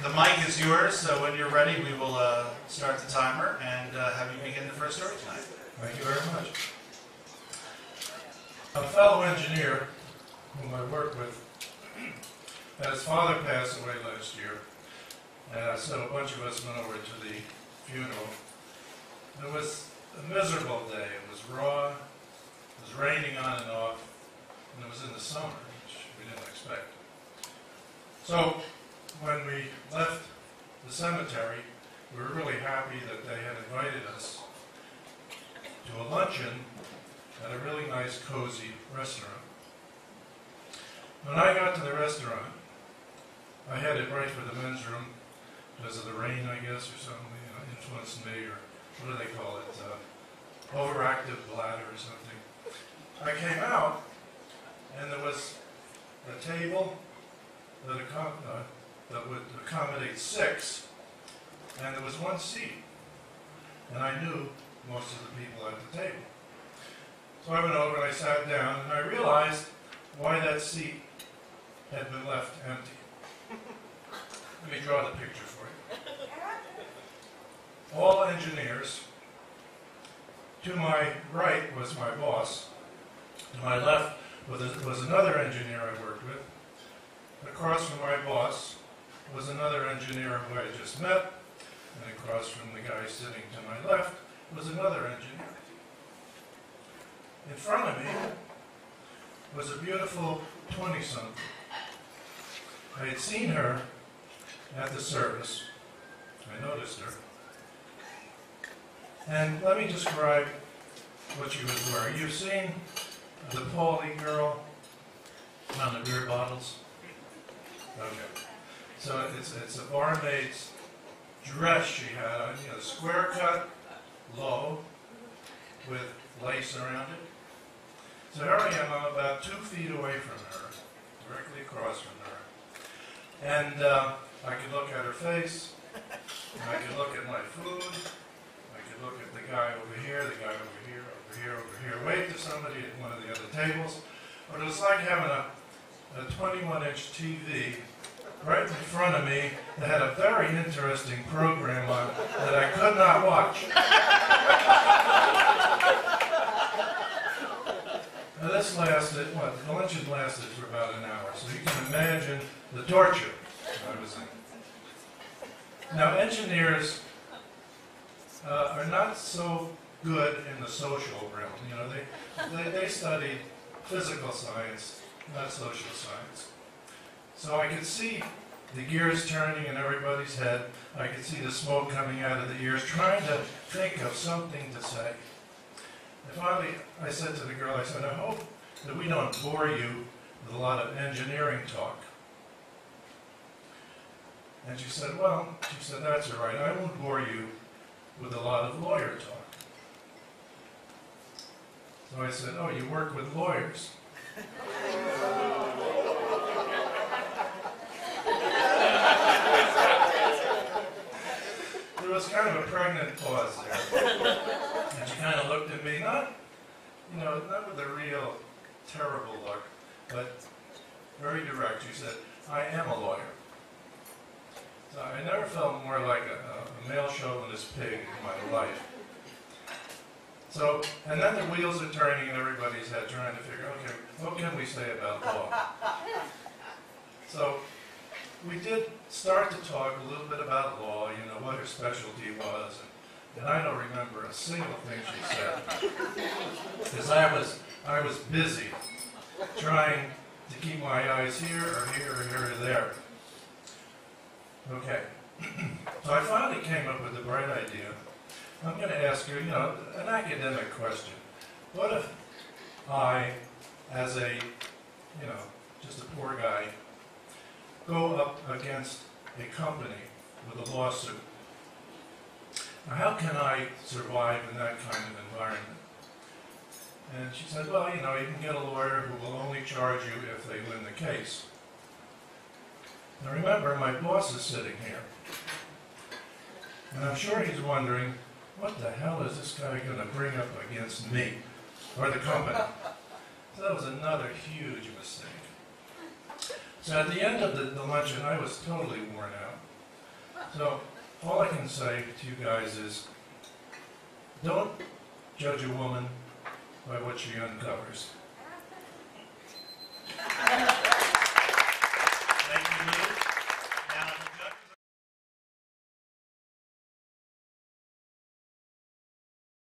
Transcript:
The mic is yours, so when you're ready, we will uh, start the timer and uh, have you begin the first story tonight. Thank you very much. A fellow engineer whom I work with had his father pass away last year, and so a bunch of us went over to the funeral. It was a miserable day. It was raw, it was raining on and off, and it was in the summer, which we didn't expect. So when we left the cemetery, we were really happy that they had invited us to a luncheon at a really nice, cozy restaurant. When I got to the restaurant, I headed right for the men's room because of the rain, I guess, or something, you know, influenced me, or what do they call it? Uh, overactive bladder or something. I came out, and there was a table that, accom- uh, that would accommodate six, and there was one seat. And I knew most of the people at the table. So I went over and I sat down, and I realized why that seat had been left empty. Let me draw the picture for you. All engineers. To my right was my boss. To my left was, was another engineer I worked with. Across from my boss was another engineer who I just met. And across from the guy sitting to my left was another engineer. In front of me was a beautiful 20 something. I had seen her at the service. I noticed her. And let me describe what she was wearing. You've seen the Pauli girl on the beer bottles? Okay. So it's, it's a barmaid's dress she had on, you know, square cut, low, with lace around it. So here I am, I'm about two feet away from her, directly across from her. And uh, I could look at her face, and I could look at my food, I could look at the guy over here, the guy over here, over here, over here, wave to somebody at one of the other tables. But it was like having a, a 21 inch TV me that had a very interesting program on that I could not watch. Now this lasted, what, the luncheon lasted for about an hour, so you can imagine the torture I was in. Now engineers uh, are not so good in the social realm, you know, they, they, they study physical science, not social science. So I could see the gears turning in everybody's head. I could see the smoke coming out of the ears, trying to think of something to say. And finally, I said to the girl, I said, I hope that we don't bore you with a lot of engineering talk. And she said, well, she said, that's all right. I won't bore you with a lot of lawyer talk. So I said, oh, you work with lawyers. There was kind of a pregnant pause there. And she kind of looked at me, not, you know, not with a real terrible look, but very direct. She said, I am a lawyer. So I never felt more like a, a male chauvinist pig in my life. So, and then the wheels are turning in everybody's head trying to figure, okay, what can we say about law? So, we did start to talk a little bit about law, you know, what her specialty was, and, and I don't remember a single thing she said. Because I was, I was busy trying to keep my eyes here or here or here or there. Okay. so I finally came up with a bright idea. I'm going to ask you, you know, an academic question. What if I, as a, you know, just a poor guy, go up against a company with a lawsuit? Now, how can I survive in that kind of environment? And she said, well, you know, you can get a lawyer who will only charge you if they win the case. Now remember, my boss is sitting here. And I'm sure he's wondering, what the hell is this guy going to bring up against me or the company? So that was another huge mistake. So at the end of the, the luncheon, I was totally worn out. So, all I can say to you guys is, don't judge a woman by what she uncovers.